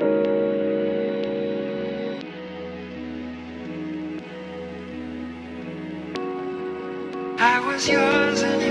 I was yours and